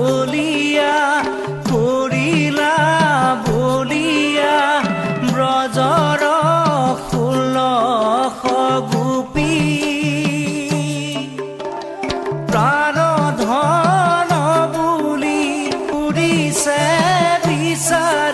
বলিয়া কৰিলা বলিয়া ব্ৰজৰ ফুল গোপী। প্ৰাণধন বুলি ফুৰিছে বিচাৰ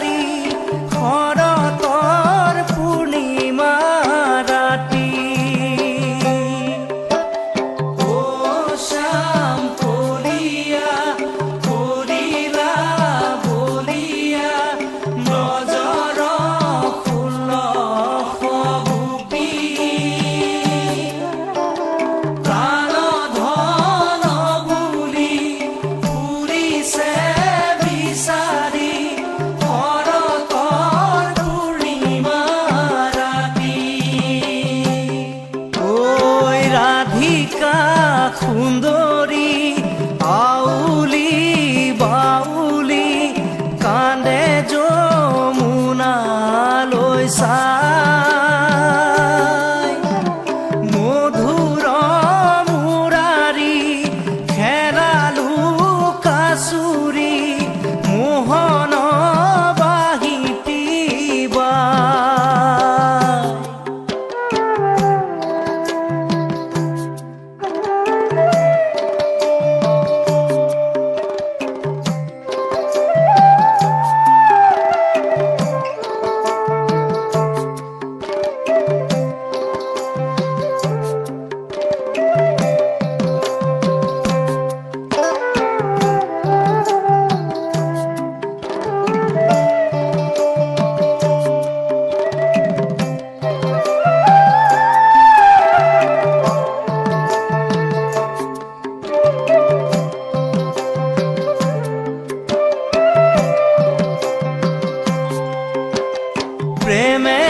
প্রেমে